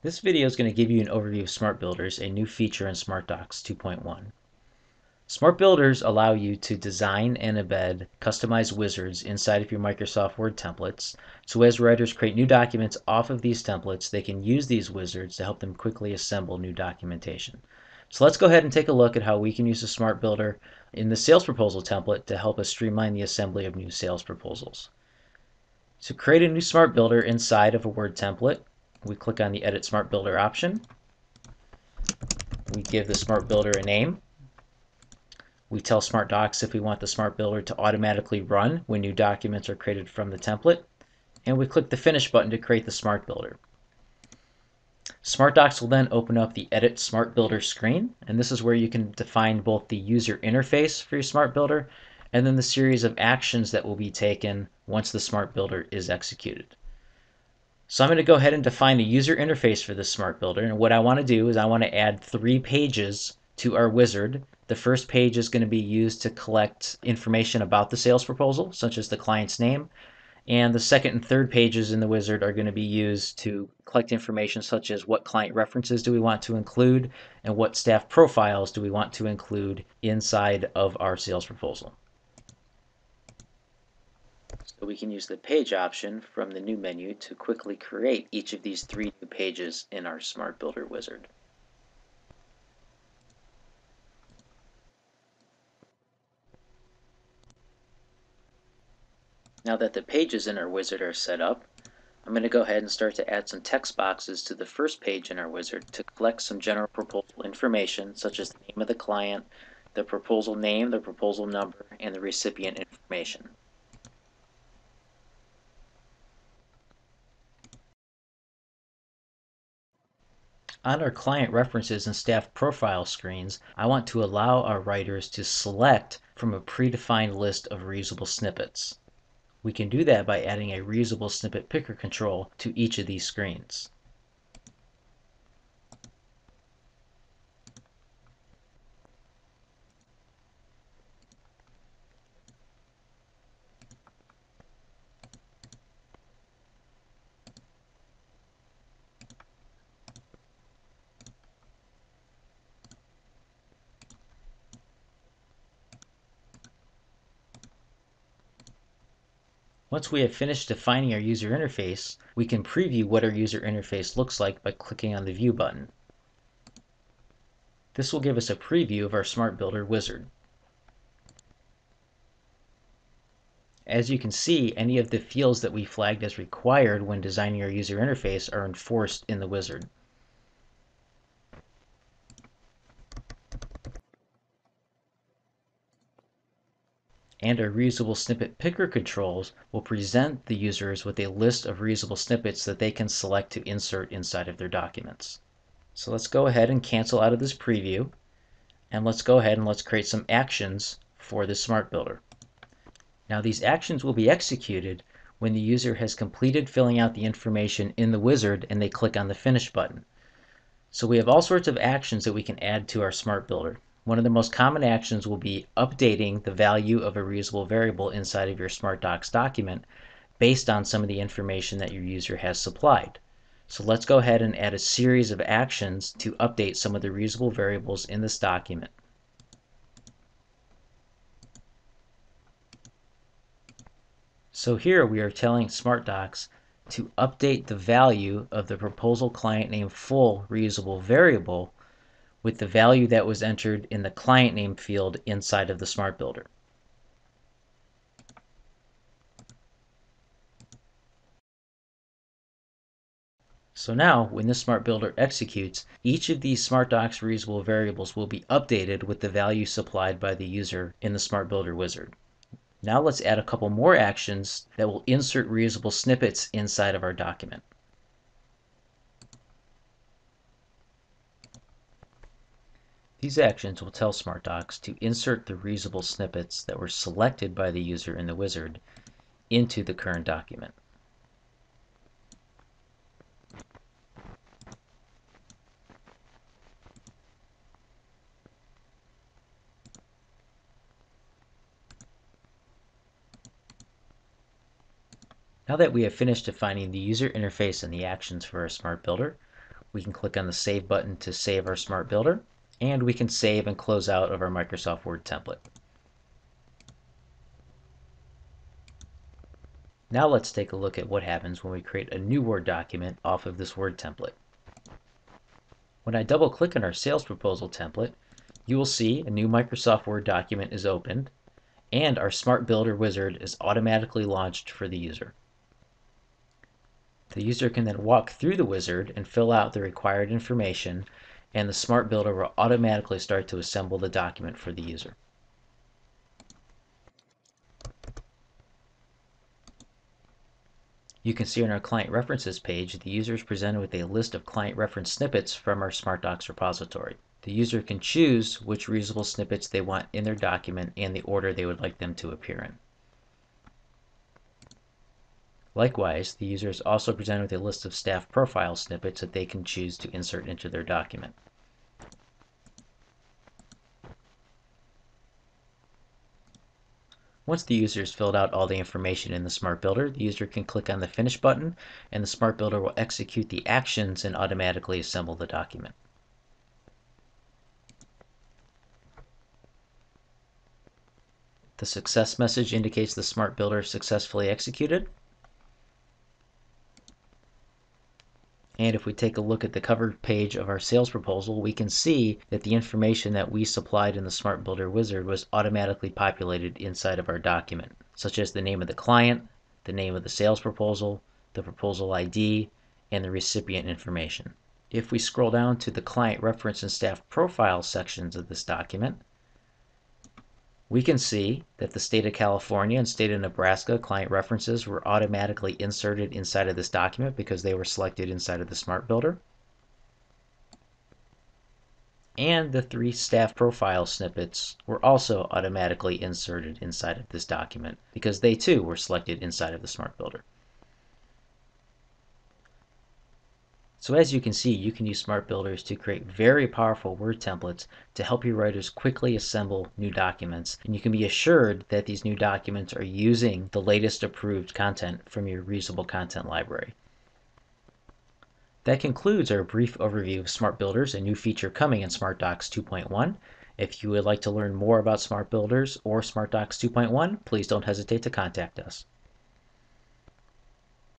This video is going to give you an overview of Smart Builders, a new feature in SmartDocs 2.1. Smart Builders allow you to design and embed customized wizards inside of your Microsoft Word templates. So as writers create new documents off of these templates, they can use these wizards to help them quickly assemble new documentation. So let's go ahead and take a look at how we can use the Smart Builder in the sales proposal template to help us streamline the assembly of new sales proposals. To create a new Smart Builder inside of a Word template, we click on the Edit Smart Builder option. We give the Smart Builder a name. We tell SmartDocs if we want the Smart Builder to automatically run when new documents are created from the template. And we click the Finish button to create the Smart Builder. SmartDocs will then open up the Edit Smart Builder screen, and this is where you can define both the user interface for your Smart Builder and then the series of actions that will be taken once the Smart Builder is executed. So I'm going to go ahead and define a user interface for this smart builder. And what I want to do is I want to add three pages to our wizard. The first page is going to be used to collect information about the sales proposal, such as the client's name. And the second and third pages in the wizard are going to be used to collect information such as what client references do we want to include and what staff profiles do we want to include inside of our sales proposal. So we can use the page option from the new menu to quickly create each of these three new pages in our Smart Builder wizard. Now that the pages in our wizard are set up, I'm going to go ahead and start to add some text boxes to the first page in our wizard to collect some general proposal information such as the name of the client, the proposal name, the proposal number, and the recipient information. On our client references and staff profile screens, I want to allow our writers to select from a predefined list of reusable snippets. We can do that by adding a reusable snippet picker control to each of these screens. Once we have finished defining our user interface, we can preview what our user interface looks like by clicking on the View button. This will give us a preview of our Smart Builder wizard. As you can see, any of the fields that we flagged as required when designing our user interface are enforced in the wizard. And our reusable snippet picker controls will present the users with a list of reusable snippets that they can select to insert inside of their documents. So let's go ahead and cancel out of this preview and let's go ahead and let's create some actions for the Smart Builder. Now these actions will be executed when the user has completed filling out the information in the wizard and they click on the Finish button. So we have all sorts of actions that we can add to our Smart Builder. One of the most common actions will be updating the value of a reusable variable inside of your SmartDocs document based on some of the information that your user has supplied. So let's go ahead and add a series of actions to update some of the reusable variables in this document. So here we are telling SmartDocs to update the value of the proposal client name full reusable variable with the value that was entered in the client name field inside of the Smart Builder. So now, when the Smart Builder executes, each of these SmartDocs reusable variables will be updated with the value supplied by the user in the Smart Builder wizard. Now let's add a couple more actions that will insert reusable snippets inside of our document. These actions will tell SmartDocs to insert the reusable snippets that were selected by the user in the wizard into the current document. Now that we have finished defining the user interface and the actions for our Smart Builder, We can click on the Save button to save our Smart Builder, and we can save and close out of our Microsoft Word template. Now let's take a look at what happens when we create a new Word document off of this Word template. When I double click on our sales proposal template, you will see a new Microsoft Word document is opened and our Smart Builder wizard is automatically launched for the user. The user can then walk through the wizard and fill out the required information and the Smart Builder will automatically start to assemble the document for the user. You can see on our Client References page, the user is presented with a list of client reference snippets from our SmartDocs repository. The user can choose which reusable snippets they want in their document and the order they would like them to appear in. Likewise, the user is also presented with a list of staff profile snippets that they can choose to insert into their document. Once the user has filled out all the information in the Smart Builder, the user can click on the Finish button and the Smart Builder will execute the actions and automatically assemble the document. The success message indicates the Smart Builder successfully executed. And if we take a look at the cover page of our sales proposal, we can see that the information that we supplied in the Smart Builder wizard was automatically populated inside of our document, such as the name of the client, the name of the sales proposal, the proposal ID, and the recipient information. If we scroll down to the client reference and staff profile sections of this document, we can see that the state of California and state of Nebraska client references were automatically inserted inside of this document because they were selected inside of the Smart Builder. And the three staff profile snippets were also automatically inserted inside of this document because they too were selected inside of the Smart Builder. So as you can see, you can use Smart Builders to create very powerful Word templates to help your writers quickly assemble new documents. And you can be assured that these new documents are using the latest approved content from your reusable content library. That concludes our brief overview of Smart Builders, a new feature coming in SmartDocs 2.1. If you would like to learn more about Smart Builders or SmartDocs 2.1, please don't hesitate to contact us.